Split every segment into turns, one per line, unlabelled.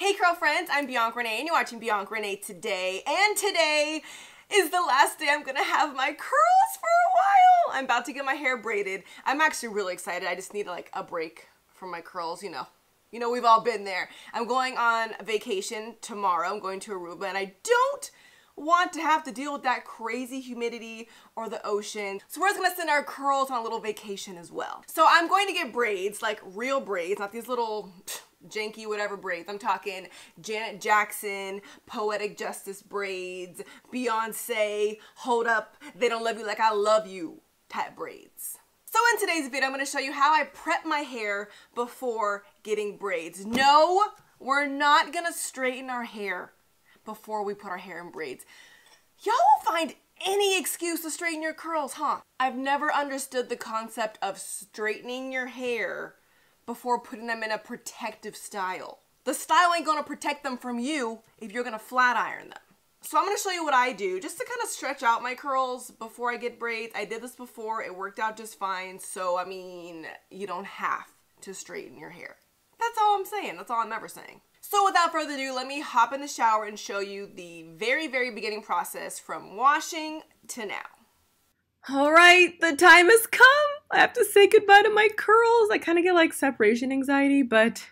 Hey curl friends, I'm Bianca Renee and you're watching Bianca Renee today. And today is the last day I'm gonna have my curls for a while. I'm about to get my hair braided. I'm actually really excited. I just need like a break from my curls, you know. You know, we've all been there. I'm going on vacation tomorrow. I'm going to Aruba and I don't want to have to deal with that crazy humidity or the ocean. So we're just gonna send our curls on a little vacation as well. So I'm going to get braids, like real braids, not these little janky whatever braids. I'm talking Janet Jackson, Poetic Justice braids, Beyonce, Hold Up, They Don't Love You Like I Love You type braids. So in today's video, I'm to show you how I prep my hair before getting braids. No, we're not to straighten our hair before we put our hair in braids. Y'all will find any excuse to straighten your curls, huh? I've never understood the concept of straightening your hair before putting them in a protective style. The style ain't gonna protect them from you if you're gonna flat iron them. So I'm gonna show you what I do just to kind of stretch out my curls before I get braids. I did this before, it worked out just fine. So I mean, you don't have to straighten your hair. That's all I'm saying, that's all I'm ever saying. So without further ado, let me hop in the shower and show you the very, very beginning process from washing to now.
All right, the time has come. I have to say goodbye to my curls. I kind of get like separation anxiety, but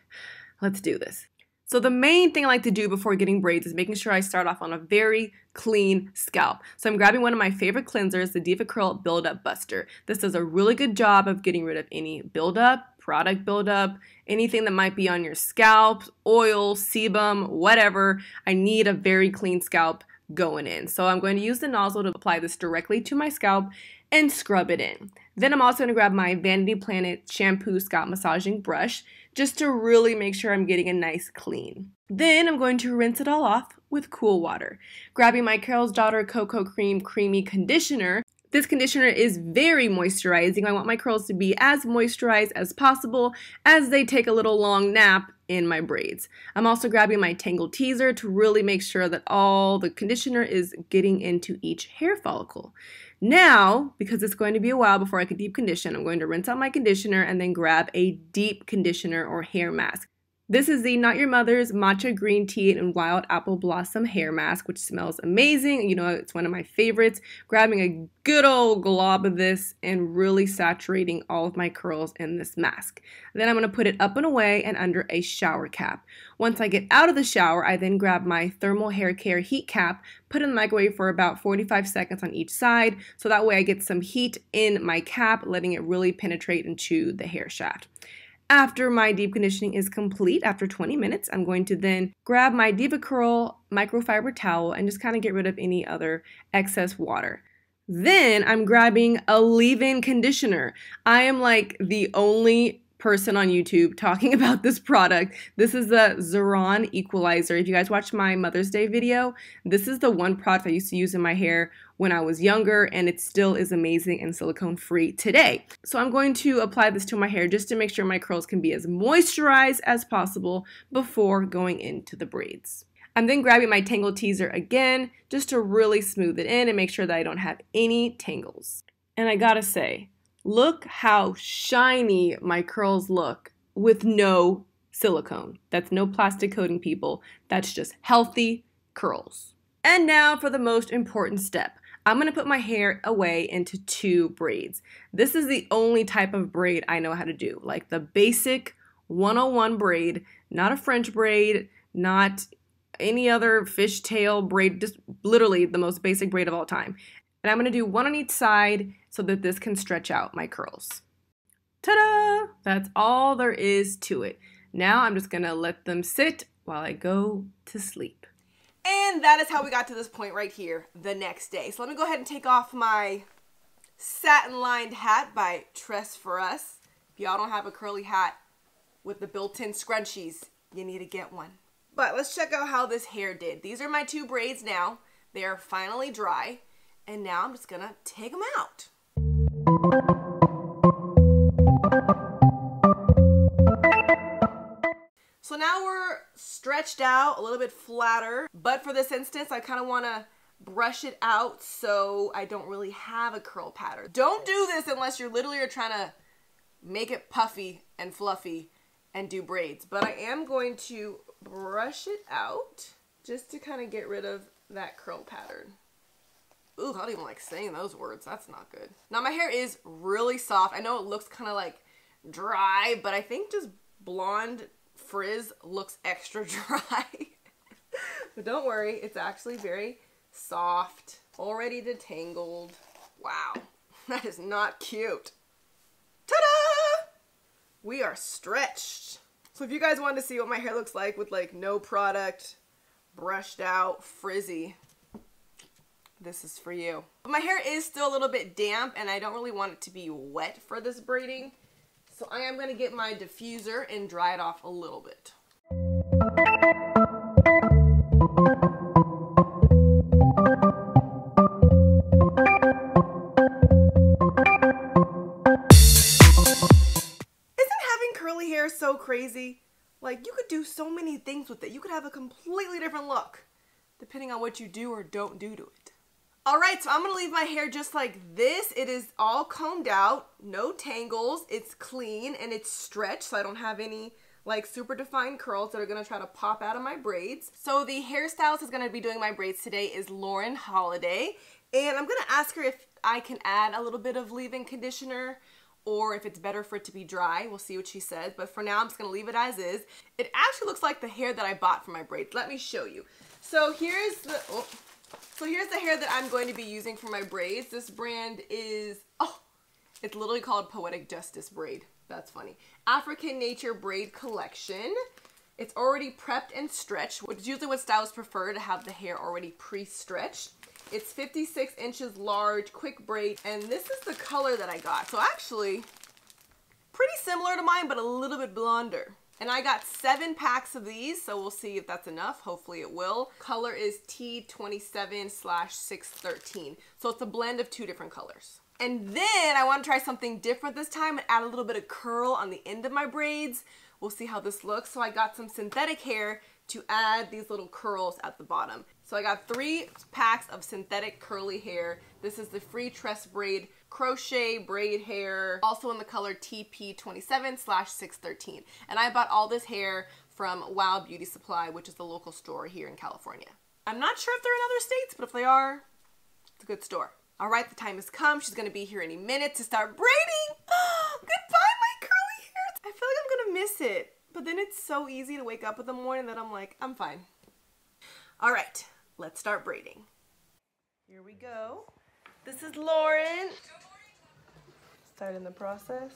let's do this. So the main thing I like to do before getting braids is making sure I start off on a very clean scalp. So I'm grabbing one of my favorite cleansers, the DevaCurl Build-Up Buster. This does a really good job of getting rid of any buildup, product buildup, anything that might be on your scalp, oil, sebum, whatever. I need a very clean scalp going in. So I'm going to use the nozzle to apply this directly to my scalp and scrub it in. Then I'm also going to grab my Vanity Planet shampoo scalp massaging brush just to really make sure I'm getting a nice clean. Then I'm going to rinse it all off with cool water. Grabbing my Carol's Daughter Coco Creme Creamy Conditioner, this conditioner is very moisturizing. I want my curls to be as moisturized as possible as they take a little long nap in my braids. I'm also grabbing my Tangle Teezer to really make sure that all the conditioner is getting into each hair follicle. Now, because it's going to be a while before I can deep condition, I'm going to rinse out my conditioner and then grab a deep conditioner or hair mask. This is the Not Your Mother's Matcha Green Tea and Wild Apple Blossom Hair Mask, which smells amazing. You know, it's one of my favorites. Grabbing a good old glob of this and really saturating all of my curls in this mask. Then I'm going to put it up and away and under a shower cap. Once I get out of the shower, I then grab my thermal hair care heat cap, put it in the microwave for about 45 seconds on each side, so that way I get some heat in my cap, letting it really penetrate into the hair shaft. After my deep conditioning is complete, after 20 minutes, I'm going to then grab my DevaCurl microfiber towel and just kind of get rid of any other excess water. Then I'm grabbing a leave-in conditioner. I am like the only person on YouTube talking about this product. This is the Zerran Equalizer. If you guys watched my Mother's Day video, this is the one product I used to use in my hair when I was younger and it still is amazing and silicone free today. So I'm going to apply this to my hair just to make sure my curls can be as moisturized as possible before going into the braids. I'm then grabbing my Tangle Teezer again just to really smooth it in and make sure that I don't have any tangles. And I gotta say, Look how shiny my curls look with no silicone. That's no plastic coating, people. That's just healthy curls. And now for the most important step. I'm gonna put my hair away into two braids. This is the only type of braid I know how to do, like the basic 101 braid, not a French braid, not any other fishtail braid, just literally the most basic braid of all time. And I'm going to do one on each side so that this can stretch out my curls. Ta-da! That's all there is to it. Now I'm just going to let them sit while I go to sleep.
And that is how we got to this point right here the next day. So let me go ahead and take off my satin lined hat by Tress for Us. If y'all don't have a curly hat with the built-in scrunchies, you need to get one. But let's check out how this hair did. These are my two braids now. They are finally dry. And now I'm just gonna take them out. So now we're stretched out, a little bit flatter, but for this instance, I kind of want to brush it out so I don't really have a curl pattern. Don't do this unless you're literally are trying to make it puffy and fluffy and do braids. But I am going to
brush it out just to kind of get rid of that curl pattern. Ooh, I don't even like saying those words. That's not good. Now my hair is really soft. I know it looks kind of like dry, but I think just blonde frizz looks extra dry. but don't worry, it's actually very soft, already detangled. Wow, that is not cute. Ta-da! We are stretched. So if you guys wanted to see what my hair looks like with like no product, brushed out, frizzy, this is for you. But my hair is still a little bit damp and I don't really want it to be wet for this braiding. So I am going to get my diffuser and dry it off a little bit. Isn't having curly hair so crazy. Like, you could do so many things with it. You could have a completely different look depending on what you do or don't do to it. Alright, so I'm to leave my hair just like this. It is all combed out, no tangles, it's clean, and it's stretched so I don't have any like super defined curls that are to try to pop out of my braids. So the hairstylist is to be doing my braids today is Lauren Holiday. And I'm to ask her if I can add a little bit of leave-in conditioner or if it's better for it to be dry. We'll see what she says. But for now, I'm just to leave it as is. It actually looks like the hair that I bought for my braids. Let me show you. So here's the... Oh, so here's the hair that I'm going to be using for my braids. This brand is... Oh, it's literally called Poetic Justice Braid. That's funny. African Nature Braid Collection. It's already prepped and stretched, which is usually what stylists prefer to have the hair already pre-stretched. It's 56 inches large, quick braid, and this is the color that I got. So actually, pretty similar to mine, but a little bit blonder. And I got seven packs of these, so we'll see if that's enough. Hopefully it will. Color is T27 slash 613. So it's a blend of two different colors. And then I want to try something different this time and add a little bit of curl on the end of my braids. We'll see how this looks. So I got some synthetic hair to add these little curls at the bottom. So I got three packs of synthetic curly hair. This is the Free Tress Braid Crochet Braid Hair, also in the color TP27 slash 613. And I bought all this hair from Wow Beauty Supply, which is the local store here in California. I'm not sure if they're in other states, but if they are, it's a good store. All right, the time has come. She's gonna be here any minute to start braiding. Goodbye, my curly hair. I feel like I'm gonna miss it, but then it's so easy to wake up in the morning that I'm like, I'm fine. All right, let's start braiding. Here we go. This is Lauren. Starting the process.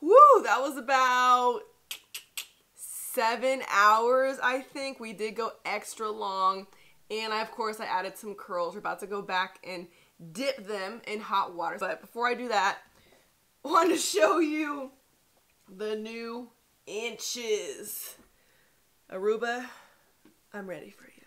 Woo, that was about
seven hours, I think. We did go extra long. And I, of course, I added some curls. We're about to go back and dip them in hot water. But before I do that, I want to show you the new inches. Aruba, I'm ready for you.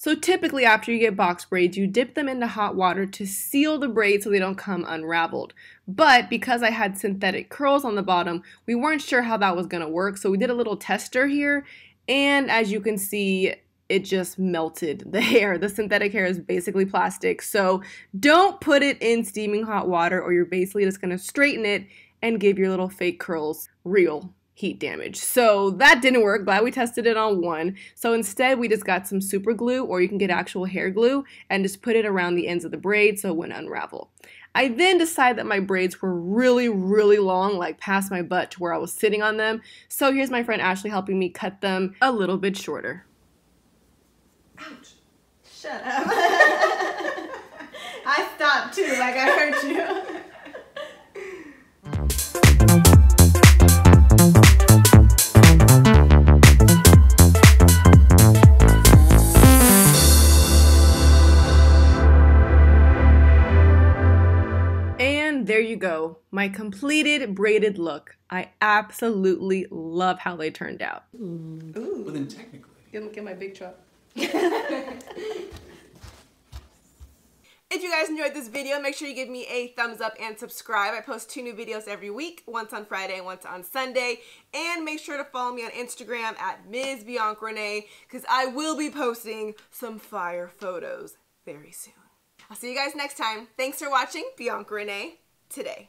So typically after you get box braids, you dip them into hot water to seal the braids so they don't come unraveled. But because I had synthetic curls on the bottom, we weren't sure how that was going to work. So we did a little tester here. And as you can see, it just melted the hair. The synthetic hair is basically plastic. So don't put it in steaming hot water or you're basically just going to straighten it and give your little fake curls real heat damage. So that didn't work. Glad we tested it on one. So instead, we just got some super glue, or you can get actual hair glue, and just put it around the ends of the braid so it wouldn't unravel. I then decided that my braids were really, really long, like past my butt to where I was sitting on them. So here's my friend Ashley helping me cut them a little bit shorter.
Ouch. Shut up. I stopped too, like I heard you.
You go, my completed braided look. I absolutely love how they turned out.
Ooh. Well, then technically.
Get, get my big truck. If you guys enjoyed this video, make sure you give me a thumbs up and subscribe. I post two new videos every week, once on Friday and once on Sunday. And make sure to follow me on Instagram at Ms. Bianca Renee because I will be posting some fire photos very soon. I'll see you guys next time. Thanks for watching Bianca Renee today.